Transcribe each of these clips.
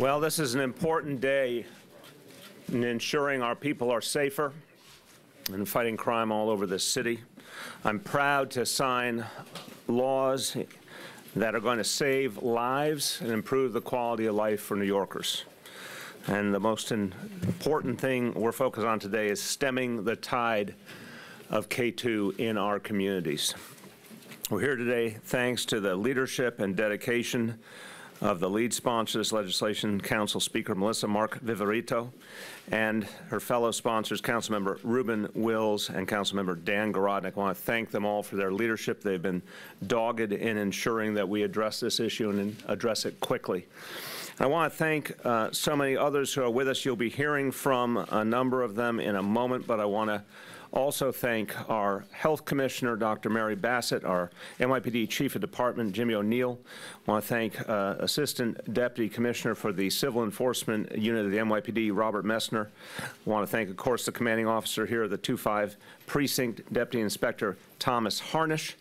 Well, this is an important day in ensuring our people are safer and fighting crime all over this city. I'm proud to sign laws that are going to save lives and improve the quality of life for New Yorkers. And the most important thing we're focused on today is stemming the tide of K2 in our communities. We're here today thanks to the leadership and dedication of the lead sponsor of this legislation, Council Speaker Melissa Mark Viverito, and her fellow sponsors, Councilmember Ruben Wills and Councilmember Dan Garodnick. I want to thank them all for their leadership. They've been dogged in ensuring that we address this issue and address it quickly. I want to thank uh, so many others who are with us. You'll be hearing from a number of them in a moment, but I want to also thank our Health Commissioner, Dr. Mary Bassett, our NYPD Chief of Department, Jimmy O'Neill. I want to thank uh, Assistant Deputy Commissioner for the Civil Enforcement Unit of the NYPD, Robert Messner. I want to thank, of course, the commanding officer here of the 2-5 Precinct, Deputy Inspector Thomas Harnisch.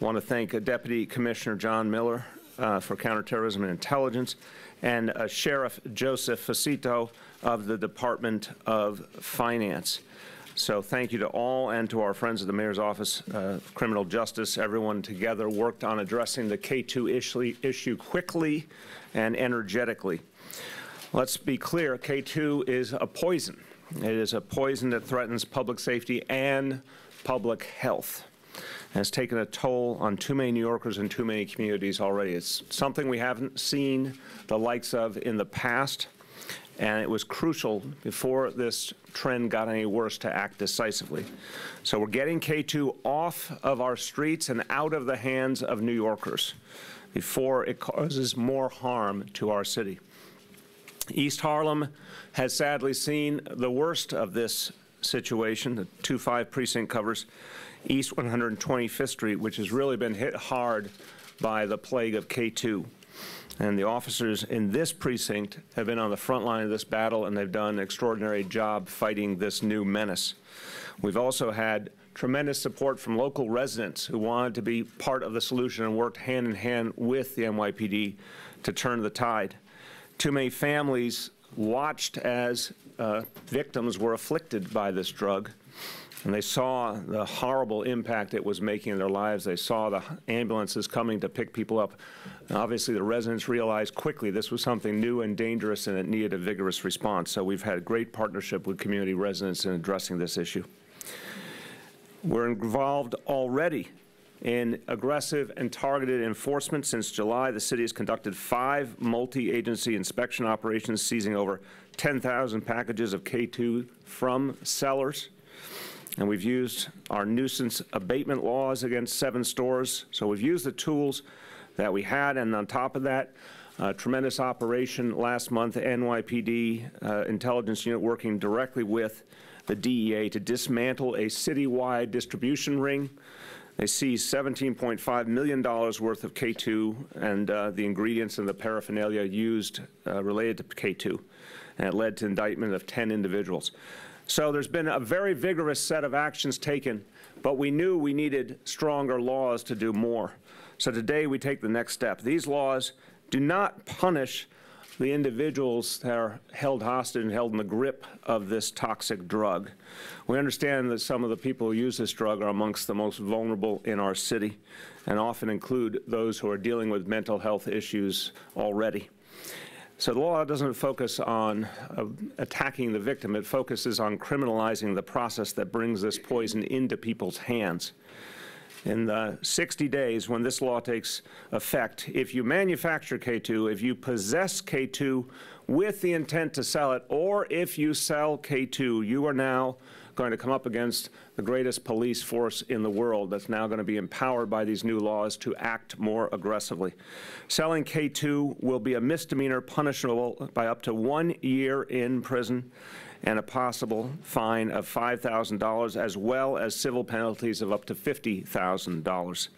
I want to thank uh, Deputy Commissioner John Miller uh, for Counterterrorism and Intelligence, and uh, Sheriff Joseph Fucito of the Department of Finance. So thank you to all and to our friends at the Mayor's Office uh, Criminal Justice. Everyone together worked on addressing the K2 issue, issue quickly and energetically. Let's be clear, K2 is a poison. It is a poison that threatens public safety and public health. And has taken a toll on too many New Yorkers and too many communities already. It's something we haven't seen the likes of in the past and it was crucial before this trend got any worse to act decisively. So we're getting K2 off of our streets and out of the hands of New Yorkers before it causes more harm to our city. East Harlem has sadly seen the worst of this situation. The 2-5 precinct covers East 125th Street, which has really been hit hard by the plague of K2. And the officers in this precinct have been on the front line of this battle, and they've done an extraordinary job fighting this new menace. We've also had tremendous support from local residents who wanted to be part of the solution and worked hand in hand with the NYPD to turn the tide. Too many families watched as uh, victims were afflicted by this drug and they saw the horrible impact it was making in their lives. They saw the ambulances coming to pick people up. And obviously, the residents realized quickly this was something new and dangerous, and it needed a vigorous response. So we've had a great partnership with community residents in addressing this issue. We're involved already in aggressive and targeted enforcement. Since July, the city has conducted five multi-agency inspection operations, seizing over 10,000 packages of K2 from sellers. And we've used our nuisance abatement laws against seven stores. So we've used the tools that we had. And on top of that, tremendous operation last month, NYPD uh, intelligence unit working directly with the DEA to dismantle a citywide distribution ring. They seized $17.5 million worth of K2 and uh, the ingredients and the paraphernalia used uh, related to K2. And it led to indictment of 10 individuals. So there's been a very vigorous set of actions taken, but we knew we needed stronger laws to do more. So today we take the next step. These laws do not punish the individuals that are held hostage and held in the grip of this toxic drug. We understand that some of the people who use this drug are amongst the most vulnerable in our city and often include those who are dealing with mental health issues already. So the law doesn't focus on uh, attacking the victim. It focuses on criminalizing the process that brings this poison into people's hands. In the 60 days when this law takes effect, if you manufacture K2, if you possess K2 with the intent to sell it, or if you sell K2, you are now going to come up against the greatest police force in the world that's now going to be empowered by these new laws to act more aggressively. Selling K2 will be a misdemeanor punishable by up to one year in prison and a possible fine of $5,000 as well as civil penalties of up to $50,000.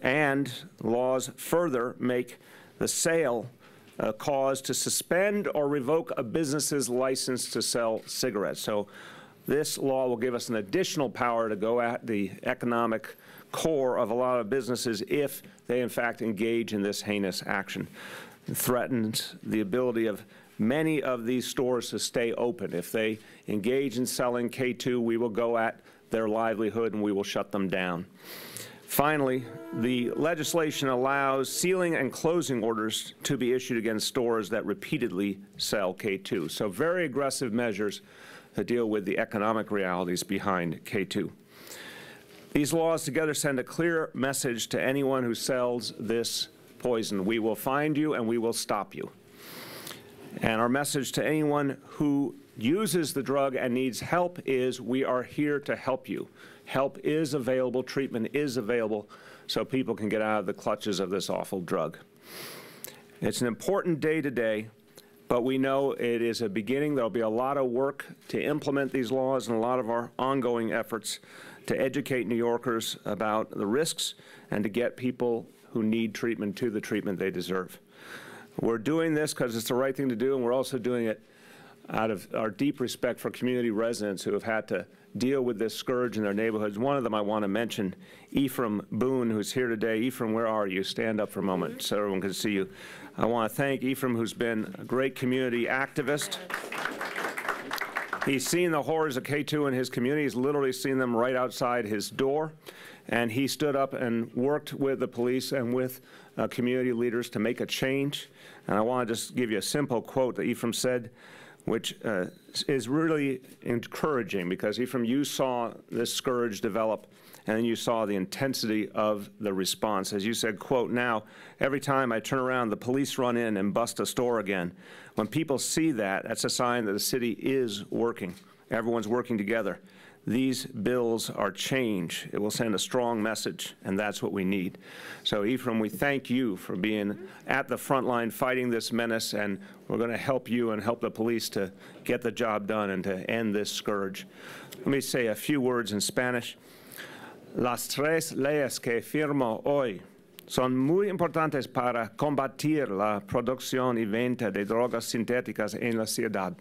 And laws further make the sale a cause to suspend or revoke a business's license to sell cigarettes. So this law will give us an additional power to go at the economic core of a lot of businesses if they in fact engage in this heinous action. It threatens the ability of many of these stores to stay open. If they engage in selling K2, we will go at their livelihood and we will shut them down. Finally, the legislation allows sealing and closing orders to be issued against stores that repeatedly sell K2. So very aggressive measures to deal with the economic realities behind K2. These laws together send a clear message to anyone who sells this poison. We will find you and we will stop you. And our message to anyone who uses the drug and needs help is we are here to help you. Help is available, treatment is available, so people can get out of the clutches of this awful drug. It's an important day today, but we know it is a beginning. There'll be a lot of work to implement these laws and a lot of our ongoing efforts to educate New Yorkers about the risks and to get people who need treatment to the treatment they deserve. We're doing this because it's the right thing to do, and we're also doing it out of our deep respect for community residents who have had to deal with this scourge in their neighborhoods. One of them I want to mention, Ephraim Boone, who's here today. Ephraim, where are you? Stand up for a moment so everyone can see you. I want to thank Ephraim, who's been a great community activist. He's seen the horrors of K2 in his community. He's literally seen them right outside his door. And he stood up and worked with the police and with uh, community leaders to make a change. And I want to just give you a simple quote that Ephraim said, which uh, is really encouraging because Ephraim, you saw this scourge develop and then you saw the intensity of the response. As you said, quote, now, every time I turn around, the police run in and bust a store again. When people see that, that's a sign that the city is working. Everyone's working together. These bills are change. It will send a strong message, and that's what we need. So, Ephraim, we thank you for being at the front line fighting this menace, and we're going to help you and help the police to get the job done and to end this scourge. Let me say a few words in Spanish. Las tres leyes que firmo hoy son muy importantes para combatir la producción y venta de drogas sintéticas en la ciudad.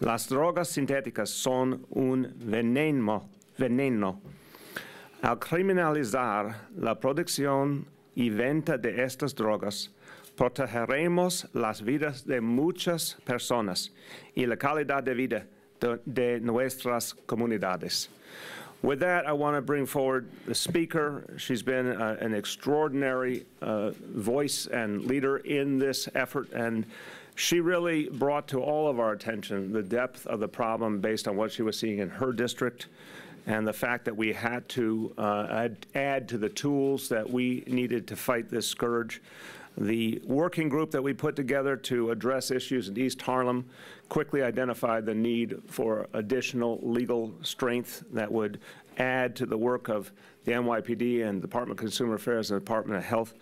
Las drogas sintéticas son un veneno, veneno. Al criminalizar la producción y venta de estas drogas, protegeremos las vidas de muchas personas y la calidad de vida de, de nuestras comunidades. With that, I want to bring forward the speaker. She's been uh, an extraordinary uh, voice and leader in this effort, and she really brought to all of our attention the depth of the problem based on what she was seeing in her district and the fact that we had to uh, add, add to the tools that we needed to fight this scourge. The working group that we put together to address issues in East Harlem quickly identified the need for additional legal strength that would add to the work of the NYPD and the Department of Consumer Affairs and the Department of Health.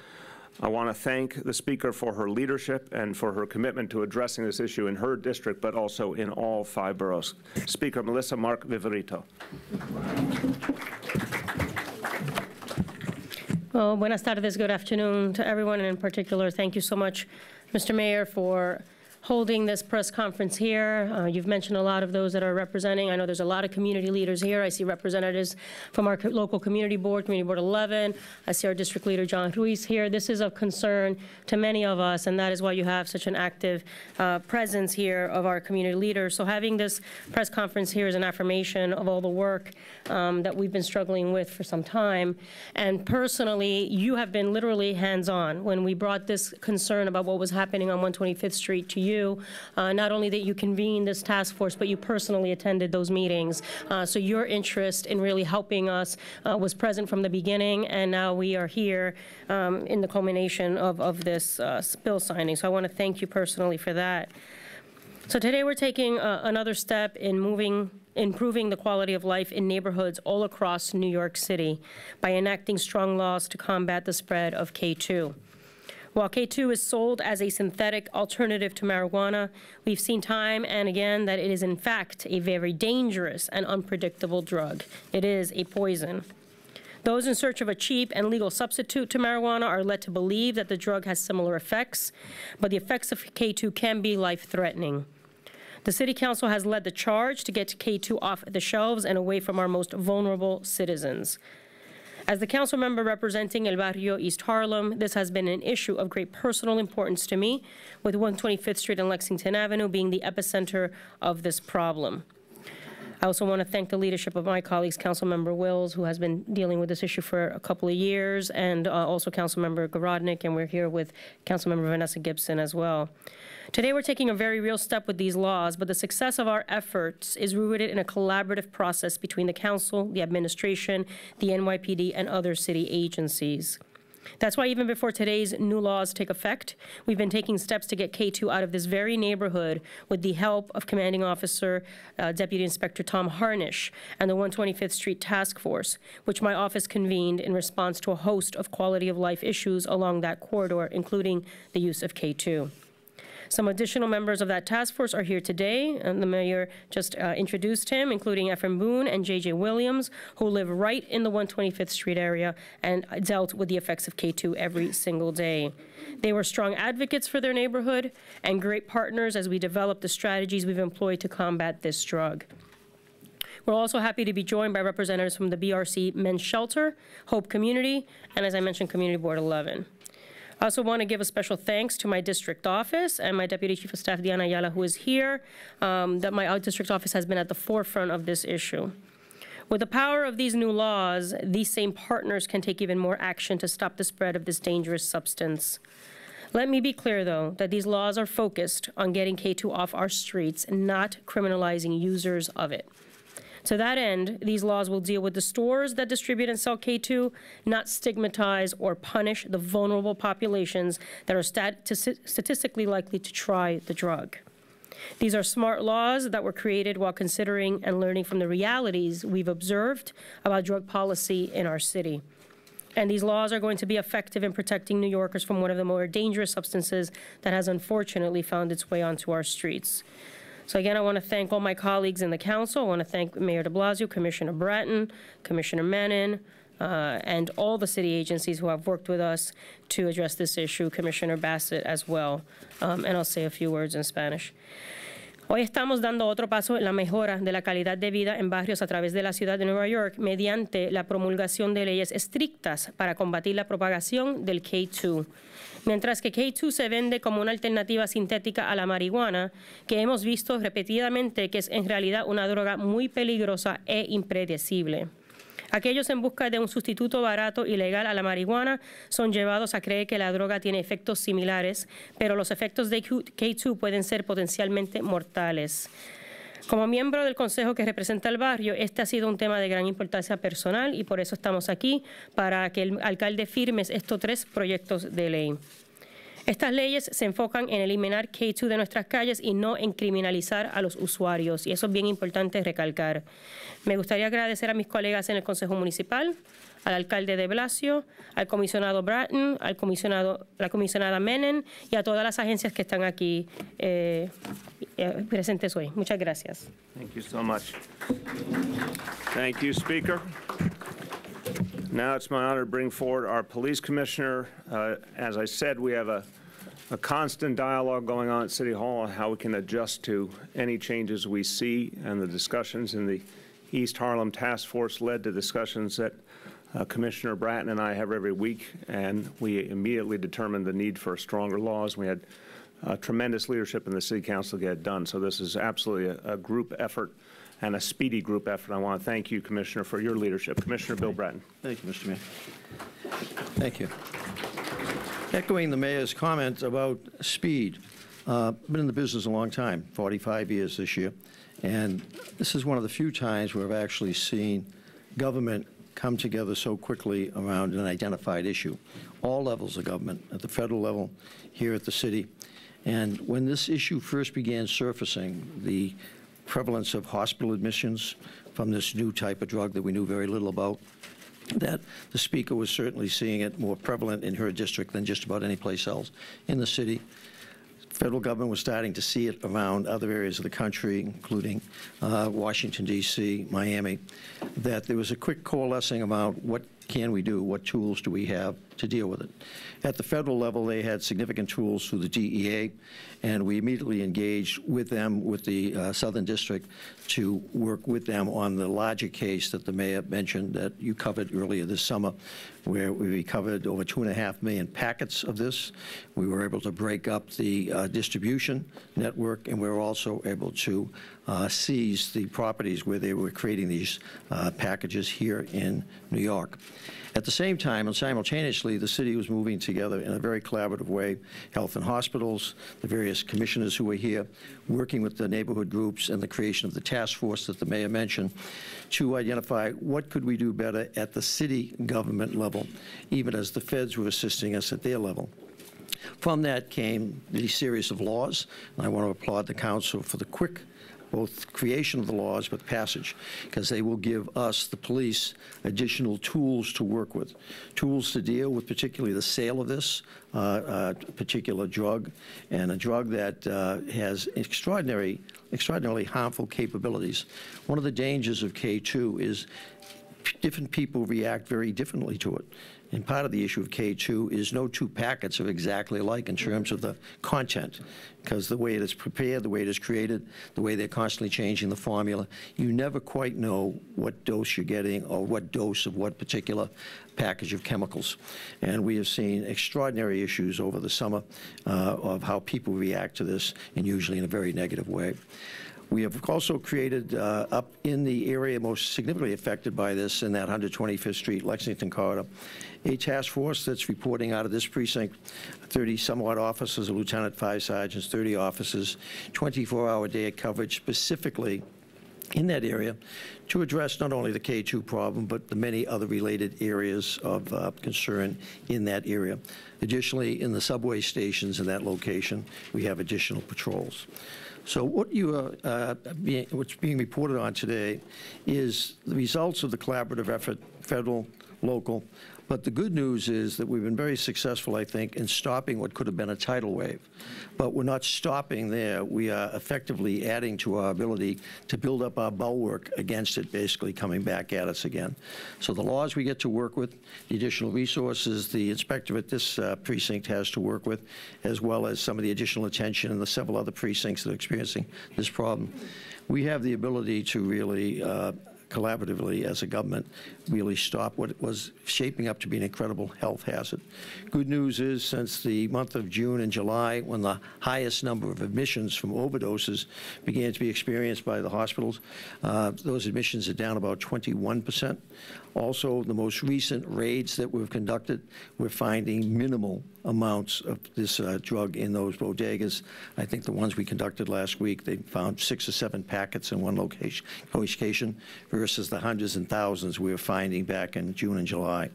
I want to thank the Speaker for her leadership and for her commitment to addressing this issue in her district, but also in all five boroughs. Speaker Melissa Mark Viverito. Well, buenas tardes, good afternoon to everyone, and in particular, thank you so much, Mr. Mayor, for holding this press conference here. Uh, You've mentioned a lot of those that are representing. I know there's a lot of community leaders here. I see representatives from our co- local community board, Community Board 11. I see our district leader, John Ruiz, here. This is of concern to many of us, and that is why you have such an active uh, presence here of our community leaders. So having this press conference here is an affirmation of all the work um, that we've been struggling with for some time. And personally, you have been literally hands-on when we brought this concern about what was happening on 125th Street to you. Uh, Not only that you convened this task force, but you personally attended those meetings. Uh, So your interest in really helping us uh, was present from the beginning, and now we are here um, in the culmination of, of this uh, bill signing. So I want to thank you personally for that. So today, we're taking uh, another step in moving, improving the quality of life in neighborhoods all across New York City by enacting strong laws to combat the spread of K2. While K2 is sold as a synthetic alternative to marijuana, we've seen time and again that it is in fact a very dangerous and unpredictable drug. It is a poison. Those in search of a cheap and legal substitute to marijuana are led to believe that the drug has similar effects, but the effects of K2 can be life-threatening. The City Council has led the charge to get K2 off the shelves and away from our most vulnerable citizens. As the council member representing El Barrio East Harlem, this has been an issue of great personal importance to me, with 125th Street and Lexington Avenue being the epicenter of this problem. I also want to thank the leadership of my colleagues, Councilmember Wills, who has been dealing with this issue for a couple of years, and uh, also Councilmember Garodnick, and we're here with Councilmember Vanessa Gibson as well. Today, we're taking a very real step with these laws, but the success of our efforts is rooted in a collaborative process between the council, the administration, the NYPD, and other city agencies. That's why even before today's new laws take effect, we've been taking steps to get K2 out of this very neighborhood with the help of Commanding Officer uh, Deputy Inspector Tom Harnisch and the 125th Street Task Force, which my office convened in response to a host of quality of life issues along that corridor, including the use of K2. Some additional members of that task force are here today, and the mayor just uh, introduced him, including Ephraim Boone and J.J. Williams, who live right in the 125th Street area and dealt with the effects of K2 every single day. They were strong advocates for their neighborhood and great partners as we developed the strategies we've employed to combat this drug. We're also happy to be joined by representatives from the BRC Men's Shelter, Hope Community, and as I mentioned, Community Board 11. I also want to give a special thanks to my district office and my Deputy Chief of Staff, Diana Ayala, who is here, um, that my out district office has been at the forefront of this issue. With the power of these new laws, these same partners can take even more action to stop the spread of this dangerous substance. Let me be clear, though, that these laws are focused on getting K2 off our streets, not criminalizing users of it. To that end, these laws will deal with the stores that distribute and sell K2, not stigmatize or punish the vulnerable populations that are stat- statistically likely to try the drug. These are smart laws that were created while considering and learning from the realities we've observed about drug policy in our city. And these laws are going to be effective in protecting New Yorkers from one of the more dangerous substances that has unfortunately found its way onto our streets. So again, I want to thank all my colleagues in the council. I want to thank Mayor de Blasio, Commissioner Bratton, Commissioner Menin, uh, and all the city agencies who have worked with us to address this issue, Commissioner Bassett as well. Um, and I'll say a few words in Spanish. Hoy estamos dando otro paso en la mejora de la calidad de vida en barrios a través de la ciudad de Nueva York mediante la promulgación de leyes estrictas para combatir la propagación del K2. Mientras que K2 se vende como una alternativa sintética a la marihuana, que hemos visto repetidamente que es en realidad una droga muy peligrosa e impredecible. Aquellos en busca de un sustituto barato y legal a la marihuana son llevados a creer que la droga tiene efectos similares, pero los efectos de K2 pueden ser potencialmente mortales. Como miembro del consejo que representa el barrio, este ha sido un tema de gran importancia personal y por eso estamos aquí, para que el alcalde firme estos tres proyectos de ley. Estas leyes se enfocan en eliminar K2 de nuestras calles y no en criminalizar a los usuarios, y eso es bien importante recalcar. Me gustaría agradecer a mis colegas en el Consejo Municipal, al alcalde de Blasio, al comisionado Bratton, al comisionado, la comisionada Menen y a todas las agencias que están aquí eh, eh, presentes hoy. Muchas gracias. Thank you so much. Thank you, Speaker. Now it's my honor to bring forward our police commissioner. Uh, as I said, we have a a constant dialogue going on at City Hall on how we can adjust to any changes we see, and the discussions in the East Harlem Task Force led to discussions that uh, Commissioner Bratton and I have every week, and we immediately determined the need for stronger laws. We had uh, tremendous leadership in the City Council to get it done, so this is absolutely a, a group effort and a speedy group effort. I want to thank you, Commissioner, for your leadership. Commissioner Bill Bratton. Thank you, Mr. Mayor. Thank you. Echoing the mayor's comment about speed, uh, been in the business a long time, 45 years this year, and this is one of the few times where I've actually seen government come together so quickly around an identified issue. All levels of government, at the federal level, here at the city. And when this issue first began surfacing, the prevalence of hospital admissions from this new type of drug that we knew very little about, that the speaker was certainly seeing it more prevalent in her district than just about any place else in the city. federal government was starting to see it around other areas of the country, including uh, Washington, D.C., Miami, that there was a quick coalescing about what can we do, what tools do we have to deal with it. At the federal level, they had significant tools through the DEA, and we immediately engaged with them, with the uh, Southern District, to work with them on the larger case that the mayor mentioned that you covered earlier this summer, where we recovered over two and a half million packets of this. We were able to break up the uh, distribution network, and we were also able to uh, seize the properties where they were creating these uh, packages here in New York. At the same time and simultaneously, the city was moving together in a very collaborative way, health and hospitals, the various commissioners who were here, working with the neighborhood groups and the creation of the task force that the mayor mentioned to identify what could we do better at the city government level, even as the feds were assisting us at their level. From that came the series of laws, and I want to applaud the council for the quick both creation of the laws but passage, because they will give us, the police, additional tools to work with, tools to deal with particularly the sale of this uh, uh, particular drug, and a drug that uh, has extraordinary, extraordinarily harmful capabilities. One of the dangers of K2 is different people react very differently to it. And part of the issue of K2 is no two packets are exactly alike in terms of the content, because the way it is prepared, the way it is created, the way they're constantly changing the formula, you never quite know what dose you're getting or what dose of what particular package of chemicals. And we have seen extraordinary issues over the summer uh, of how people react to this, and usually in a very negative way. We have also created, uh, up in the area most significantly affected by this, in that 125th Street Lexington corridor, a task force that's reporting out of this precinct, 30 somewhat officers, a lieutenant, five sergeants, 30 officers, 24-hour day coverage specifically in that area to address not only the K2 problem, but the many other related areas of uh, concern in that area. Additionally, in the subway stations in that location, we have additional patrols. So what you are, uh, being, what's being reported on today is the results of the collaborative effort, federal, local. But the good news is that we've been very successful, I think, in stopping what could have been a tidal wave. But we're not stopping there. We are effectively adding to our ability to build up our bulwark against it basically coming back at us again. So the laws we get to work with, the additional resources the inspector at this uh, precinct has to work with, as well as some of the additional attention in the several other precincts that are experiencing this problem. We have the ability to really uh, collaboratively as a government really stop what was shaping up to be an incredible health hazard. Good news is since the month of June and July, when the highest number of admissions from overdoses began to be experienced by the hospitals, uh, those admissions are down about 21 percent. Also, the most recent raids that we've conducted, we're finding minimal amounts of this uh, drug in those bodegas. I think the ones we conducted last week, they found six or seven packets in one location, location versus the hundreds and thousands we were finding back in June and July.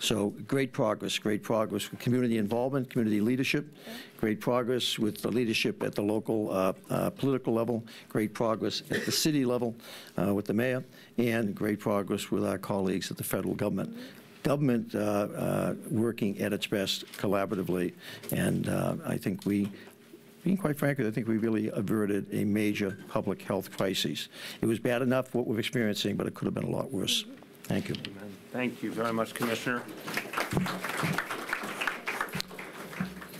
So great progress, great progress with community involvement, community leadership, great progress with the leadership at the local uh, uh, political level, great progress at the city level uh, with the mayor, and great progress with our colleagues at the federal government. Government uh, uh, working at its best collaboratively, and uh, I think we being quite frank, I think we really averted a major public health crisis. It was bad enough what we're experiencing, but it could have been a lot worse. Thank you. Thank you very much, Commissioner.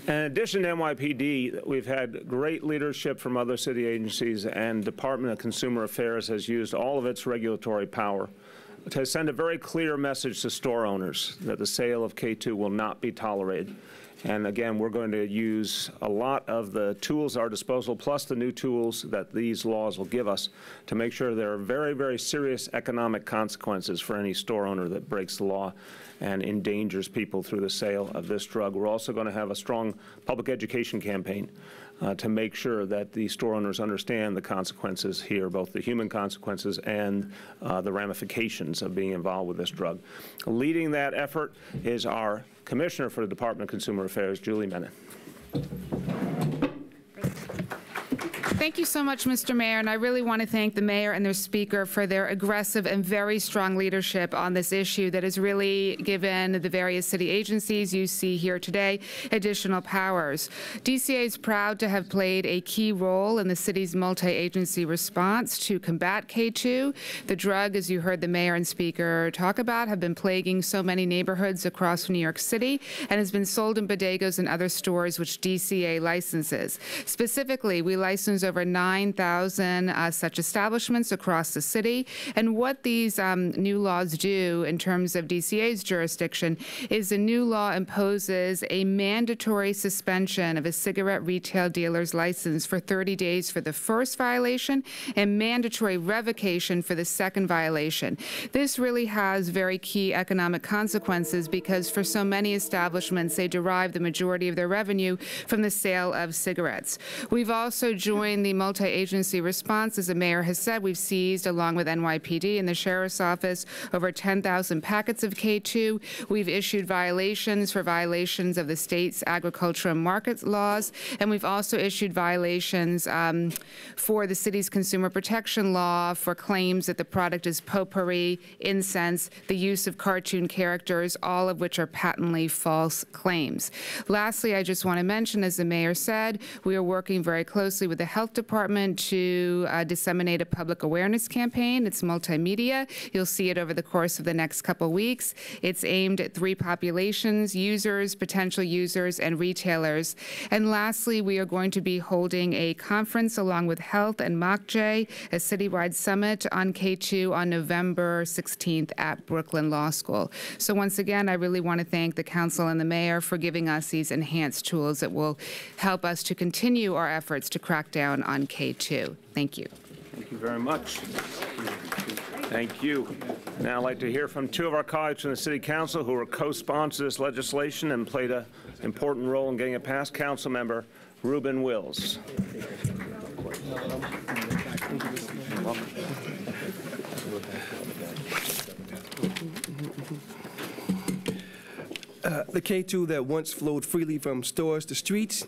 In addition to NYPD, we've had great leadership from other city agencies, and Department of Consumer Affairs has used all of its regulatory power to send a very clear message to store owners that the sale of K2 will not be tolerated. And again, we're going to use a lot of the tools at our disposal, plus the new tools that these laws will give us, to make sure there are very, very serious economic consequences for any store owner that breaks the law and endangers people through the sale of this drug. We're also going to have a strong public education campaign uh, to make sure that the store owners understand the consequences here, both the human consequences and uh, the ramifications of being involved with this drug. Leading that effort is our Commissioner for the Department of Consumer Affairs, Julie Menin. Thank you so much, Mr. Mayor, and I really want to thank the mayor and their speaker for their aggressive and very strong leadership on this issue that has really given the various city agencies you see here today additional powers. DCA is proud to have played a key role in the city's multi-agency response to combat K2. The drug, as you heard the mayor and speaker talk about, have been plaguing so many neighborhoods across New York City and has been sold in bodegas and other stores which DCA licenses. Specifically, we license over 9,000 uh, such establishments across the city. And what these um, new laws do in terms of DCA's jurisdiction is the new law imposes a mandatory suspension of a cigarette retail dealer's license for 30 days for the first violation and mandatory revocation for the second violation. This really has very key economic consequences because for so many establishments, they derive the majority of their revenue from the sale of cigarettes. We've also joined the multi-agency response. As the mayor has said, we've seized, along with NYPD and the sheriff's office, over 10,000 packets of K2. We've issued violations for violations of the state's agricultural and market laws, and we've also issued violations um, for the city's consumer protection law for claims that the product is potpourri, incense, the use of cartoon characters, all of which are patently false claims. Lastly, I just want to mention, as the mayor said, we are working very closely with the health department to uh, disseminate a public awareness campaign. It's multimedia. You'll see it over the course of the next couple weeks. It's aimed at three populations, users, potential users, and retailers. And lastly, we are going to be holding a conference along with Health and MOCJ, a citywide summit on K2 on November 16th at Brooklyn Law School. So once again, I really want to thank the council and the mayor for giving us these enhanced tools that will help us to continue our efforts to crack down on K2. Thank you. Thank you very much. Thank you. Now I'd like to hear from two of our colleagues from the City Council who are co-sponsored this legislation and played an important role in getting it passed. Councilmember Ruben Wills. Uh, the K2 that once flowed freely from stores to streets,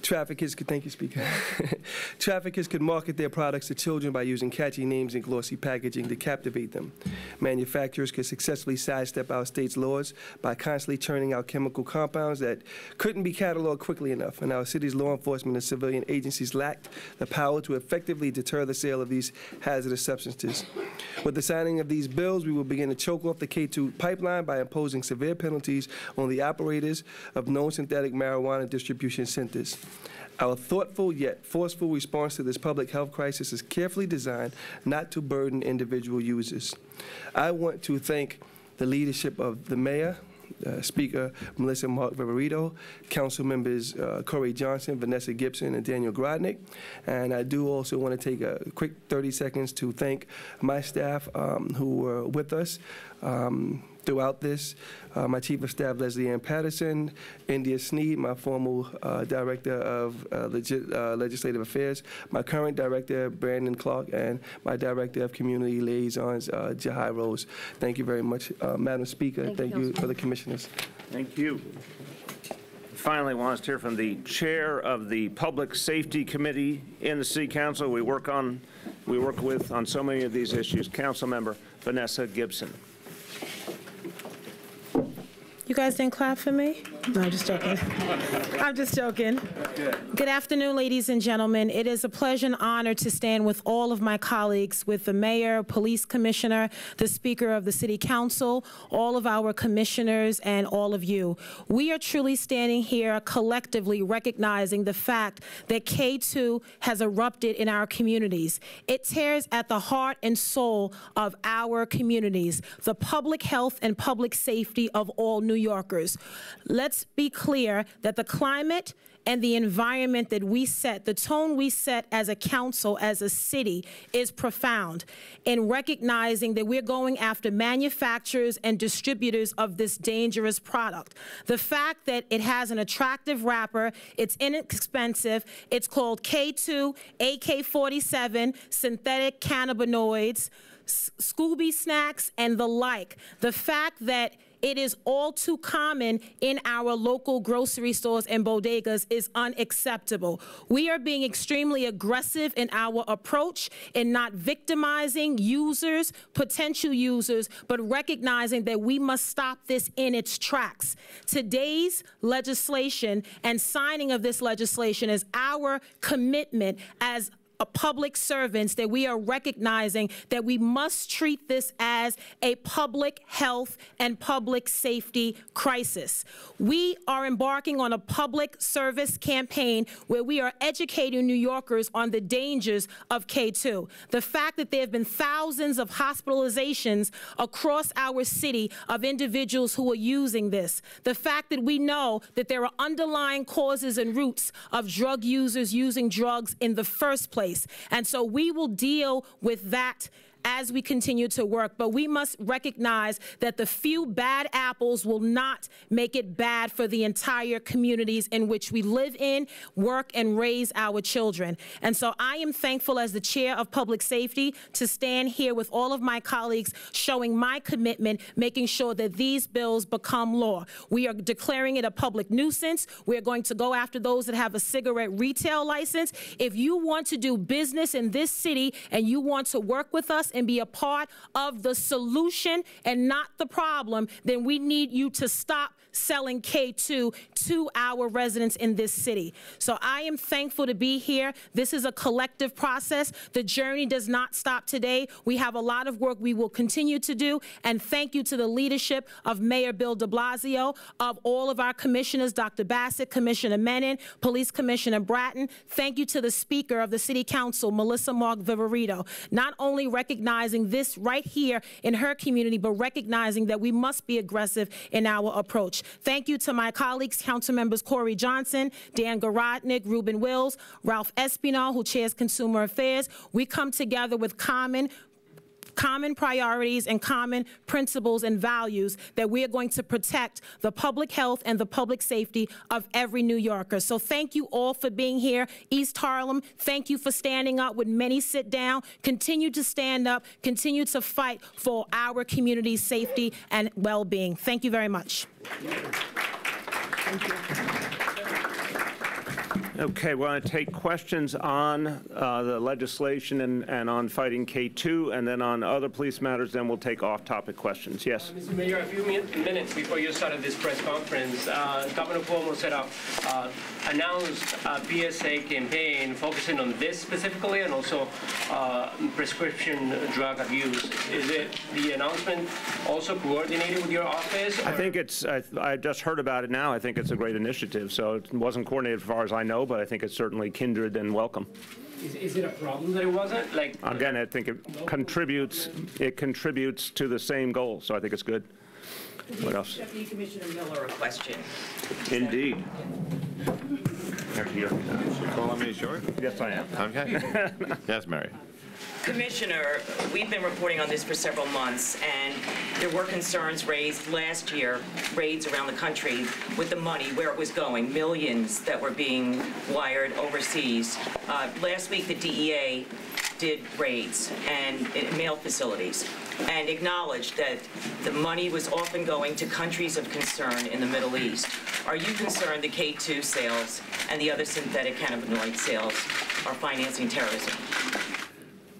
traffickers could, thank you, Speaker. traffickers could market their products to children by using catchy names and glossy packaging to captivate them. Manufacturers could successfully sidestep our state's laws by constantly churning out chemical compounds that couldn't be cataloged quickly enough, and our city's law enforcement and civilian agencies lacked the power to effectively deter the sale of these hazardous substances. With the signing of these bills, we will begin to choke off the K2 pipeline by imposing severe penalties on the operators of known synthetic marijuana distribution centers. Our thoughtful yet forceful response to this public health crisis is carefully designed not to burden individual users. I want to thank the leadership of the mayor, uh, Speaker Melissa Mark Viverito, Council members uh, Corey Johnson, Vanessa Gibson, and Daniel Garodnick. And I do also want to take a quick 30 seconds to thank my staff um, who were with us. Um, throughout this. Uh, my Chief of Staff, Leslie Ann Patterson, India Sneed, my former uh, Director of uh, Legis uh, Legislative Affairs, my current Director, Brandon Clark, and my Director of Community Liaisons, uh, Jahai Rose. Thank you very much, uh, Madam Speaker. Thank Thank, you, you for the commissioners. Thank you. Finally, want to hear from the Chair of the Public Safety Committee in the City Council. We work on, we work with on so many of these issues. Councilmember Vanessa Gibson. You guys didn't clap for me? No, I'm just joking. I'm just joking. Good afternoon, ladies and gentlemen. It is a pleasure and honor to stand with all of my colleagues, with the mayor, police commissioner, the speaker of the city council, all of our commissioners, and all of you. We are truly standing here collectively recognizing the fact that K2 has erupted in our communities. It tears at the heart and soul of our communities, the public health and public safety of all New Yorkers. Let's be clear that the climate and the environment that we set, the tone we set as a council, as a city, is profound in recognizing that we're going after manufacturers and distributors of this dangerous product. The fact that it has an attractive wrapper, it's inexpensive, it's called K2, AK-47, synthetic cannabinoids, Scooby snacks, and the like. The fact that it is all too common in our local grocery stores and bodegas is unacceptable. We are being extremely aggressive in our approach in not victimizing users, potential users, but recognizing that we must stop this in its tracks. Today's legislation and signing of this legislation is our commitment as public servants that we are recognizing that we must treat this as a public health and public safety crisis. We are embarking on a public service campaign where we are educating New Yorkers on the dangers of K2. The fact that there have been thousands of hospitalizations across our city of individuals who are using this. The fact that we know that there are underlying causes and roots of drug users using drugs in the first place. And so we will deal with that as we continue to work. But we must recognize that the few bad apples will not make it bad for the entire communities in which we live in, work, and raise our children. And so I am thankful as the chair of public safety to stand here with all of my colleagues showing my commitment, making sure that these bills become law. We are declaring it a public nuisance. We're going to go after those that have a cigarette retail license. If you want to do business in this city and you want to work with us and be a part of the solution and not the problem, then we need you to stop selling K2 to our residents in this city. So I am thankful to be here. This is a collective process. The journey does not stop today. We have a lot of work we will continue to do. And thank you to the leadership of Mayor Bill de Blasio, of all of our commissioners, Dr. Bassett, Commissioner Menin, Police Commissioner Bratton. Thank you to the Speaker of the City Council, Melissa Mark Viverito. Not only recognizing this right here in her community, but recognizing that we must be aggressive in our approach. Thank you to my colleagues, Council Members Corey Johnson, Dan Garodnick, Ruben Wills, Ralph Espinal, who chairs Consumer Affairs. We come together with common common priorities and common principles and values that we are going to protect the public health and the public safety of every New Yorker. So thank you all for being here. East Harlem, thank you for standing up when many sit down. Continue to stand up, continue to fight for our community's safety and well-being. Thank you very much. Okay, we're going to take questions on uh, the legislation and and on fighting K2, and then on other police matters, then we'll take off-topic questions. Yes? Mr. Mayor, a few minutes before you started this press conference, uh, Governor Cuomo set up, uh, announced a PSA campaign focusing on this specifically and also uh, prescription drug abuse. Is it the announcement also coordinated with your office? I think it's, I I just heard about it now, I think it's a great initiative, so it wasn't coordinated as far as I know, but I think it's certainly kindred and welcome. Is, is it a problem that it wasn't? Like, Again, I think it contributes, it contributes to the same goal, so I think it's good. What else? Deputy Commissioner Miller, a question. Indeed. Here. Calling me short? Yes, I am. Okay. Yes, Mary. Commissioner, we've been reporting on this for several months, and there were concerns raised last year, raids around the country with the money, where it was going, millions that were being wired overseas. Uh, Last week, the DEA did raids and in mail facilities and acknowledged that the money was often going to countries of concern in the Middle East. Are you concerned the K2 sales and the other synthetic cannabinoid sales are financing terrorism?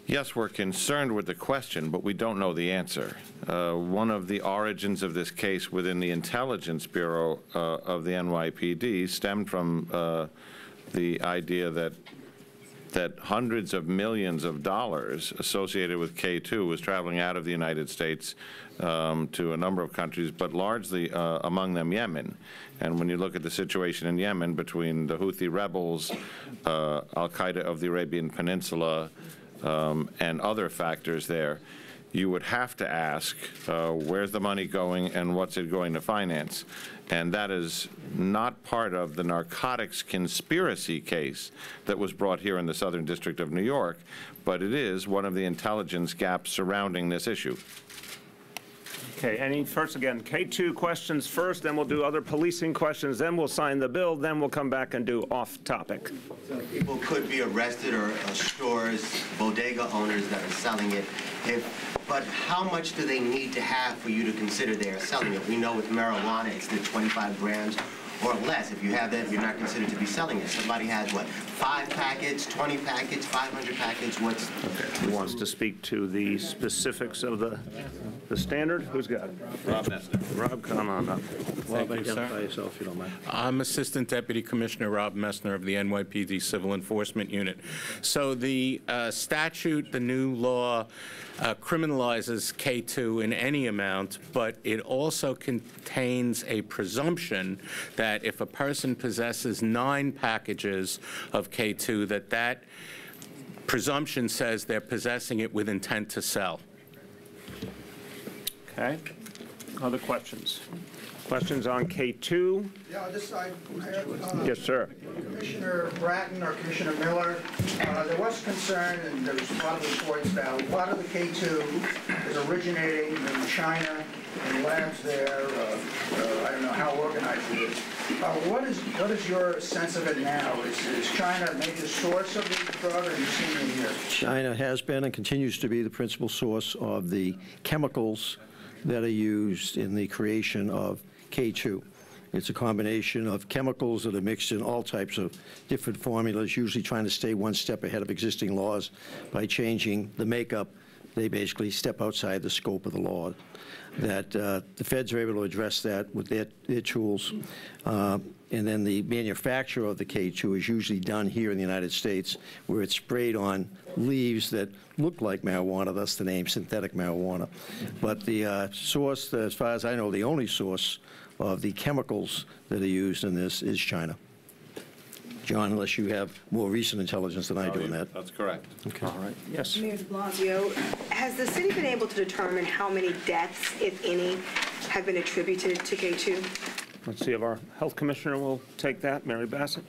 Yes, we're concerned with the question, but we don't know the answer. Uh, One of the origins of this case within the Intelligence Bureau uh, of the NYPD stemmed from uh, the idea that that hundreds of millions of dollars associated with K2 was traveling out of the United States um, to a number of countries, but largely uh, among them Yemen. And when you look at the situation in Yemen between the Houthi rebels, uh, Al-Qaeda of the Arabian Peninsula, um, and other factors there, you would have to ask, uh, where's the money going and what's it going to finance? And that is not part of the narcotics conspiracy case that was brought here in the Southern District of New York, but it is one of the intelligence gaps surrounding this issue. Okay, any, first again, K2 questions first, then we'll do other policing questions, then we'll sign the bill, then we'll come back and do off-topic. So people could be arrested or uh, stores, bodega owners that are selling it if but how much do they need to have for you to consider they are selling it? We know with marijuana, it's the 25 grams or less. If you have that, you're not considered to be selling it. Somebody has, what, five packets, 20 packets, 500 packets? What's, Okay, Who wants to speak to the specifics of the, the standard? Who's got it? Rob Messner. Rob, come on up. Rob, you, sir. identify yourself if you don't mind. I'm Assistant Deputy Commissioner Rob Messner of the NYPD Civil Enforcement Unit. So the uh, statute, the new law, uh, criminalizes K2 in any amount, but it also contains a presumption that if a person possesses nine packages of K2, that that presumption says they're possessing it with intent to sell. Okay. Other questions? Questions on K2? Yeah, this side, Uh, Yes, sir. Commissioner Bratton or Commissioner Miller, uh, there was concern, and there was a lot of reports that a lot of the K2 is originating in China, in labs there. uh, uh, I don't know how organized it is. Uh, What is, what is your sense of it now? Is is China a major source of the drug, or are you seeing it here? China has been and continues to be the principal source of the chemicals that are used in the creation of K2. It's a combination of chemicals that are mixed in all types of different formulas, usually trying to stay one step ahead of existing laws by changing the makeup. They basically step outside the scope of the law. That uh, the feds are able to address that with their, their tools. Uh, and then the manufacture of the K2 is usually done here in the United States, where it's sprayed on leaves that look like marijuana, thus the name synthetic marijuana. But the uh, source, as far as I know, the only source of the chemicals that are used in this is China. John, unless you have more recent intelligence than I do on that. That's correct. Okay. All right. Yes. Mayor de Blasio, has the city been able to determine how many deaths, if any, have been attributed to K2? Let's see if our health commissioner will take that. Mary Bassett?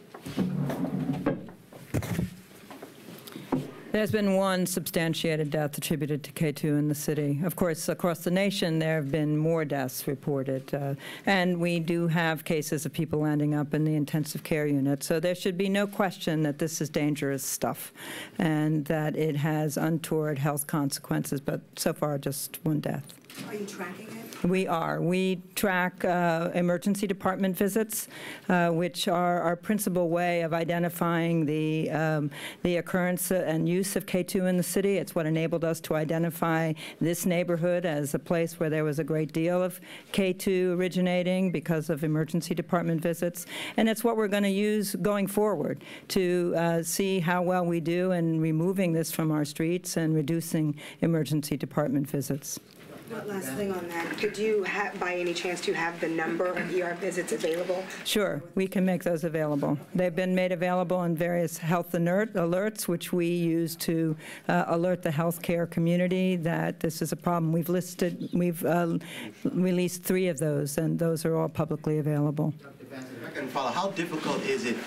There's been one substantiated death attributed to K2 in the city. Of course, across the nation, there have been more deaths reported. uh, And we do have cases of people landing up in the intensive care unit. So there should be no question that this is dangerous stuff and that it has untoward health consequences, but so far, just one death. Are you tracking it? We are. We track uh, emergency department visits, uh, which are our principal way of identifying the, um, the occurrence and use of K2 in the city. It's what enabled us to identify this neighborhood as a place where there was a great deal of K2 originating because of emergency department visits. And it's what we're going to use going forward to uh, see how well we do in removing this from our streets and reducing emergency department visits. One last thing on that. Could you, ha- by any chance, do you have the number of ER visits available? Sure, we can make those available. They've been made available in various health alert- alerts, which we use to uh, alert the healthcare community that this is a problem. We've listed, we've uh, released three of those, and those are all publicly available. If I can follow, how difficult is it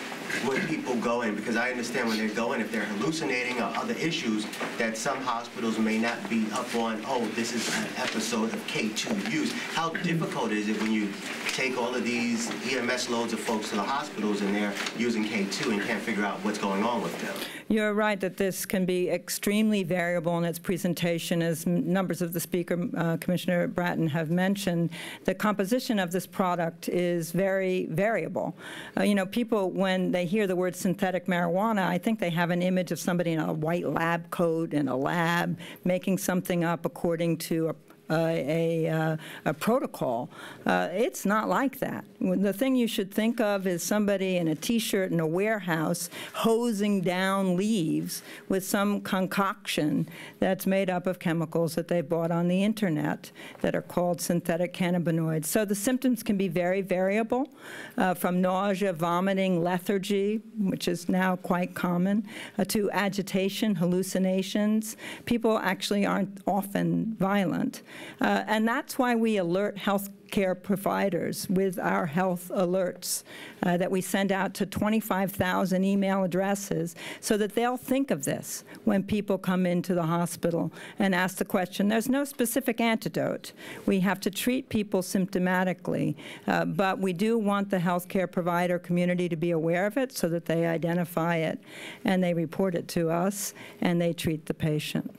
when people go in? Because I understand when they're going, if they're hallucinating or other issues, that some hospitals may not be up on, oh, this is an episode of K2 use. How difficult is it when you take all of these EMS loads of folks to the hospitals and they're using K2 and can't figure out what's going on with them? You're right that this can be extremely variable in its presentation, as numbers of the speaker, uh, Commissioner Bratton, have mentioned. The composition of this product is very variable. Uh, You know, people, when they hear the word synthetic marijuana, I think they have an image of somebody in a white lab coat in a lab making something up according to a a, a, uh, protocol. Uh, it's not like that. The thing you should think of is somebody in a T-shirt in a warehouse hosing down leaves with some concoction that's made up of chemicals that they bought on the internet that are called synthetic cannabinoids. So the symptoms can be very variable, uh, from nausea, vomiting, lethargy, which is now quite common, uh, to agitation, hallucinations. People actually aren't often violent. Uh, and that's why we alert health care providers with our health alerts uh, that we send out to 25,000 email addresses so that they'll think of this when people come into the hospital and ask the question. There's no specific antidote. We have to treat people symptomatically, uh, but we do want the healthcare provider community to be aware of it so that they identify it and they report it to us and they treat the patient.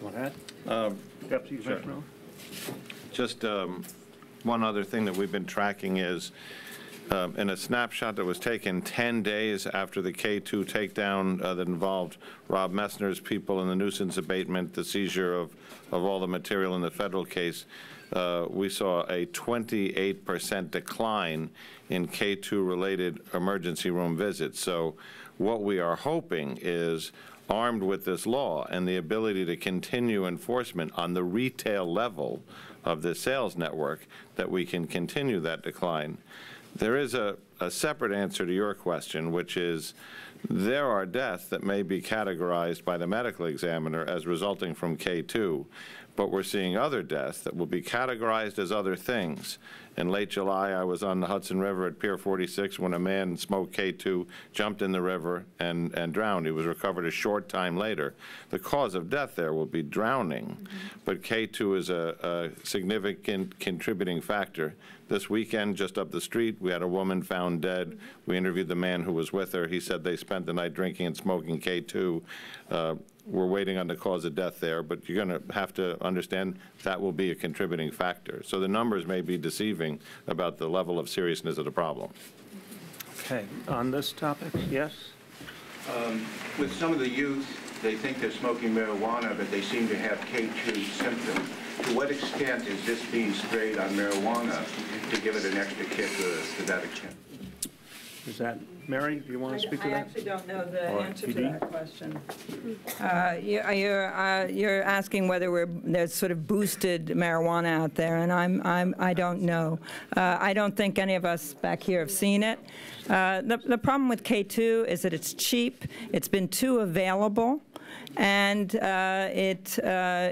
Want to add? Um, Deputy Commissioner Miller? Just um, one other thing that we've been tracking is, um, in a snapshot that was taken 10 days after the K2 takedown uh, that involved Rob Messner's people and the nuisance abatement, the seizure of, of all the material in the federal case, uh, we saw a 28% decline in K2-related emergency room visits. So what we are hoping is, armed with this law and the ability to continue enforcement on the retail level of the sales network, that we can continue that decline. There is a, a separate answer to your question, which is there are deaths that may be categorized by the medical examiner as resulting from K2, but we're seeing other deaths that will be categorized as other things. In late July, I was on the Hudson River at Pier 46 when a man smoked K2, jumped in the river, and, and drowned. He was recovered a short time later. The cause of death there will be drowning, but K2 is a, a significant contributing factor. This weekend, just up the street, we had a woman found dead. We interviewed the man who was with her. He said they spent the night drinking and smoking K2. Uh, we're waiting on the cause of death there, but you're going to have to understand that will be a contributing factor. So the numbers may be deceiving about the level of seriousness of the problem. Okay, on this topic, yes? Um, With some of the youth, they think they're smoking marijuana, but they seem to have K2 symptoms. To what extent is this being sprayed on marijuana to give it an extra kick to to that extent? Is that, Mary, do you want to speak to I that? actually don't know the Or answer to PD? that question. Uh, you- You're, uh, you're asking whether we're, there's sort of boosted marijuana out there, and I'm, I'm, I don't know. Uh, I don't think any of us back here have seen it. Uh, The, the problem with K2 is that it's cheap, it's been too available, and uh, it, uh,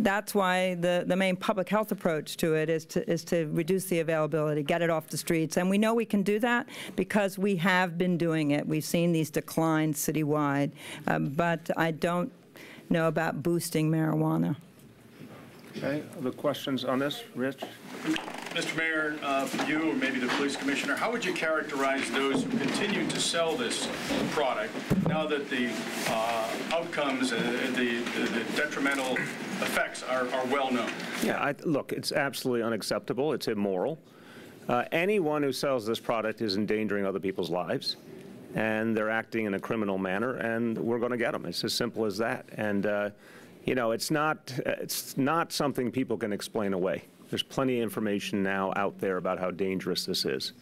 that's why the, the main public health approach to it is to, is to reduce the availability, get it off the streets. And we know we can do that because we have been doing it. We've seen these declines citywide. Um, But I don't know about boosting marijuana. Okay, other questions on this? Rich? Mr. Mayor, uh, for you, or maybe the police commissioner, how would you characterize those who continue to sell this product now that the uh, outcomes, uh, the the detrimental effects are are well known? Yeah, I, look, it's absolutely unacceptable. It's immoral. Uh, anyone who sells this product is endangering other people's lives, and they're acting in a criminal manner, and we're going to get them. It's as simple as that. And uh, you know, it's not it's not something people can explain away. There's plenty of information now out there about how dangerous this is.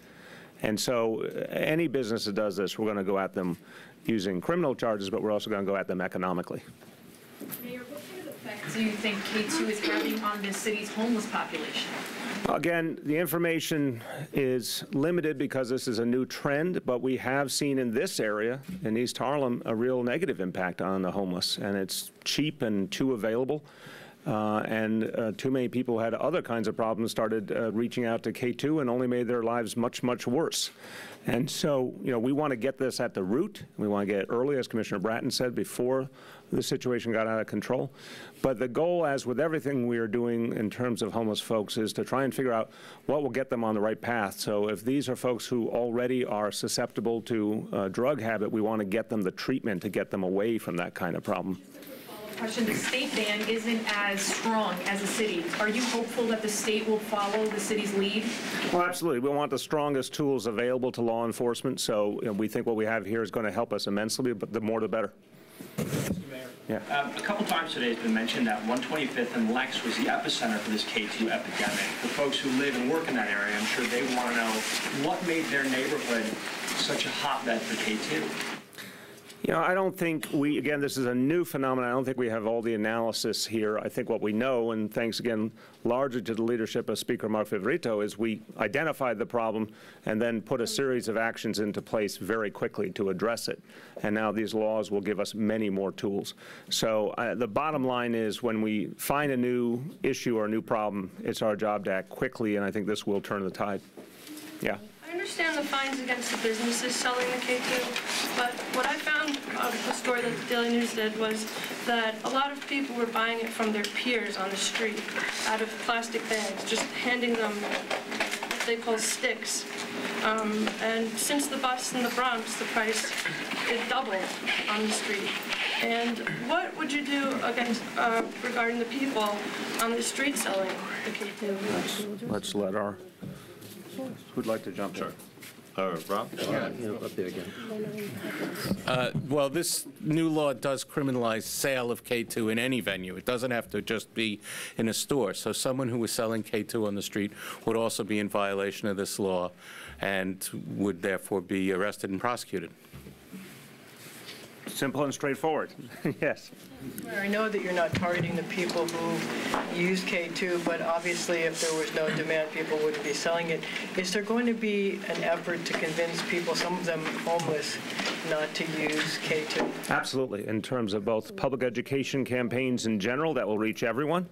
And so uh, any business that does this, we're going to go at them using criminal charges, but we're also going to go at them economically. Mayor, what kind of effect do you think K2 is having on the city's homeless population? Again, the information is limited because this is a new trend, but we have seen in this area, in East Harlem, a real negative impact on the homeless, and it's cheap and too available. Uh, and uh, too many people who had other kinds of problems, started uh, reaching out to K2 and only made their lives much, much worse. And so, you know, we want to get this at the root. We want to get it early, as Commissioner Bratton said, before the situation got out of control. But the goal, as with everything we are doing in terms of homeless folks, is to try and figure out what will get them on the right path. So if these are folks who already are susceptible to uh, drug habit, we want to get them the treatment to get them away from that kind of problem. Question, the state ban isn't as strong as the city. Are you hopeful that the state will follow the city's lead? Well, absolutely. We want the strongest tools available to law enforcement, so you know, we think what we have here is going to help us immensely, but the more the better. Yeah. Um, A couple times today it's been mentioned that 125th and Lex was the epicenter for this K2 epidemic. The folks who live and work in that area, I'm sure they want to know what made their neighborhood such a hotbed for K2. You know, I don't think we, again, this is a new phenomenon. I don't think we have all the analysis here. I think what we know, and thanks again largely to the leadership of Speaker Mark Viverito, is we identified the problem and then put a series of actions into place very quickly to address it. And now these laws will give us many more tools. So uh, the bottom line is when we find a new issue or a new problem, it's our job to act quickly, and I think this will turn the tide. Yeah. I understand the fines against the businesses selling the K2, but what I found out of the story that the Daily News did was that a lot of people were buying it from their peers on the street out of plastic bags, just handing them what they call sticks. Um, and since the bust in the Bronx, the price it doubled on the street. And what would you do against, uh, regarding the people on the street selling the K2? Let's let our, who'd like to jump in? Uh, Rob? Yeah, Up there again. Uh, Well, this new law does criminalize sale of K2 in any venue. It doesn't have to just be in a store. So someone who was selling K2 on the street would also be in violation of this law and would therefore be arrested and prosecuted. Simple and straightforward. Yes. I know that you're not targeting the people who use K2, but obviously if there was no demand, people wouldn't be selling it. Is there going to be an effort to convince people, some of them homeless, not to use K2? Absolutely, in terms of both public education campaigns in general that will reach everyone,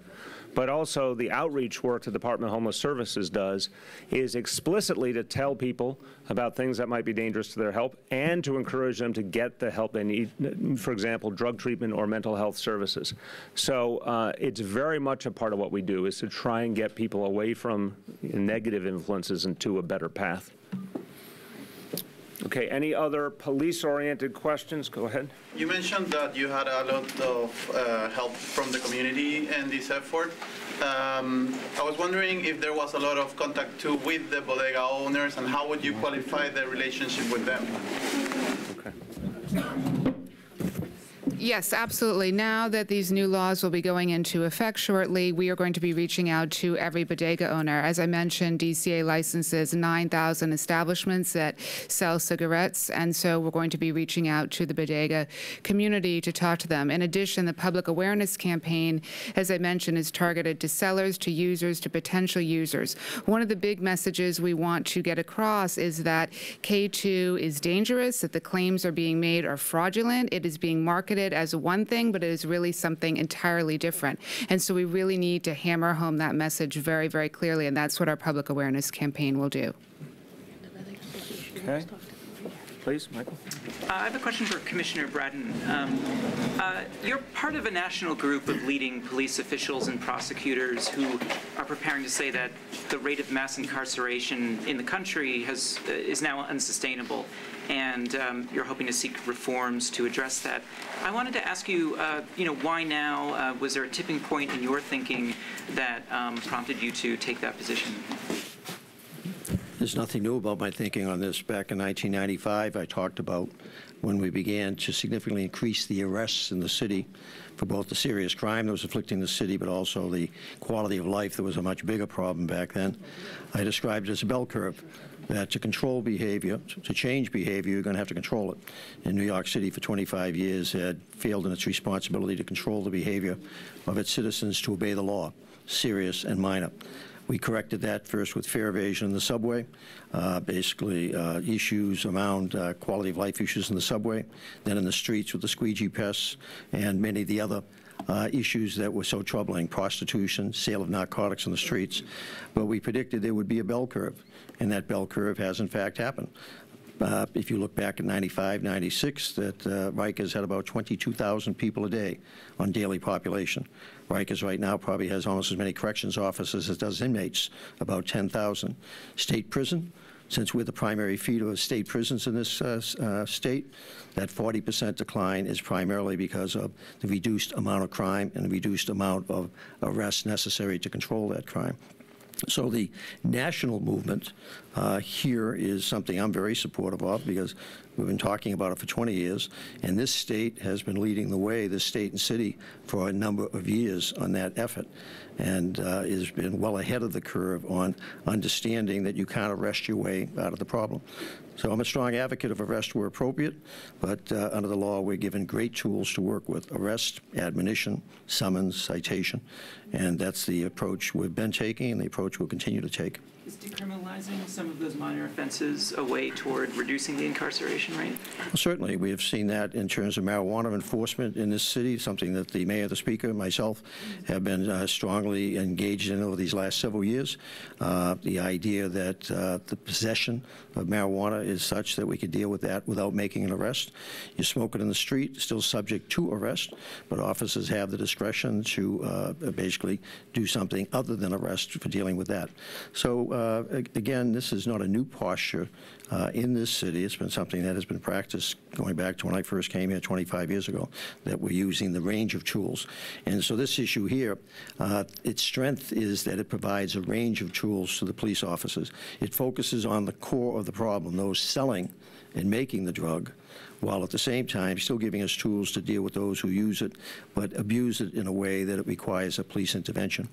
but also the outreach work the Department of Homeless Services does is explicitly to tell people about things that might be dangerous to their health and to encourage them to get the help they need, for example, drug treatment or mental health services. So uh, it's very much a part of what we do is to try and get people away from negative influences into a better path. Okay, any other police-oriented questions? Go ahead. You mentioned that you had a lot of uh, help from the community in this effort. Um, I was wondering if there was a lot of contact too with the bodega owners and how would you qualify the relationship with them? Yes, absolutely. Now that these new laws will be going into effect shortly, we are going to be reaching out to every bodega owner. As I mentioned, DCA licenses 9,000 establishments that sell cigarettes, and so we're going to be reaching out to the bodega community to talk to them. In addition, the public awareness campaign, as I mentioned, is targeted to sellers, to users, to potential users. One of the big messages we want to get across is that K2 is dangerous, that the claims are being made are fraudulent, it is being marketed as one thing, but it is really something entirely different. And so we really need to hammer home that message very, very clearly, and that's what our public awareness campaign will do. Okay. Please, Michael. Uh, I have a question for Commissioner Bratton. Um, uh, You're part of a national group of leading police officials and prosecutors who are preparing to say that the rate of mass incarceration in the country has, uh, is now unsustainable, and um, you're hoping to seek reforms to address that. I wanted to ask you, uh, you know, why now? Uh, Was there a tipping point in your thinking that um, prompted you to take that position? There's nothing new about my thinking on this. Back in 1995, I talked about when we began to significantly increase the arrests in the city for both the serious crime that was afflicting the city, but also the quality of life that was a much bigger problem back then. I described it as a bell curve, that to control behavior, to change behavior, you're going to have to control it. And New York City for 25 years had failed in its responsibility to control the behavior of its citizens to obey the law, serious and minor. We corrected that first with fare evasion in the subway, uh, basically uh, issues around uh, quality of life issues in the subway, then in the streets with the squeegee pests and many of the other uh, issues that were so troubling, prostitution, sale of narcotics in the streets. But we predicted there would be a bell curve, and that bell curve has in fact happened. Uh, if you look back at 95, 96, that uh, Rikers had about 22,000 people a day on daily population. Rikers right now probably has almost as many corrections officers as it does inmates, about 10,000. State prison, since we're the primary feeder of state prisons in this uh, uh, state, that 40% decline is primarily because of the reduced amount of crime and the reduced amount of arrests necessary to control that crime. So the national movement uh, here is something I'm very supportive of because we've been talking about it for 20 years, and this state has been leading the way, this state and city, for a number of years on that effort, and uh, has been well ahead of the curve on understanding that you can't arrest your way out of the problem. So I'm a strong advocate of arrest where appropriate, but uh, under the law, we're given great tools to work with arrest, admonition, summons, citation, and that's the approach we've been taking and the approach we'll continue to take. Is decriminalizing some of those minor offenses a way toward reducing the incarceration rate? Well, Certainly, we have seen that in terms of marijuana enforcement in this city, something that the mayor, the speaker, myself have been uh, strongly engaged in over these last several years. Uh, The idea that uh, the possession of marijuana is such that we could deal with that without making an arrest. You smoke it in the street, still subject to arrest, but officers have the discretion to uh, basically do something other than arrest for dealing with that. So uh, again, this is not a new posture uh, in this city. It's been something that has been practiced going back to when I first came here 25 years ago, that we're using the range of tools. And so this issue here, uh, its strength is that it provides a range of tools to the police officers. It focuses on the core of the problem, those selling and making the drug, while at the same time still giving us tools to deal with those who use it, but abuse it in a way that it requires a police intervention.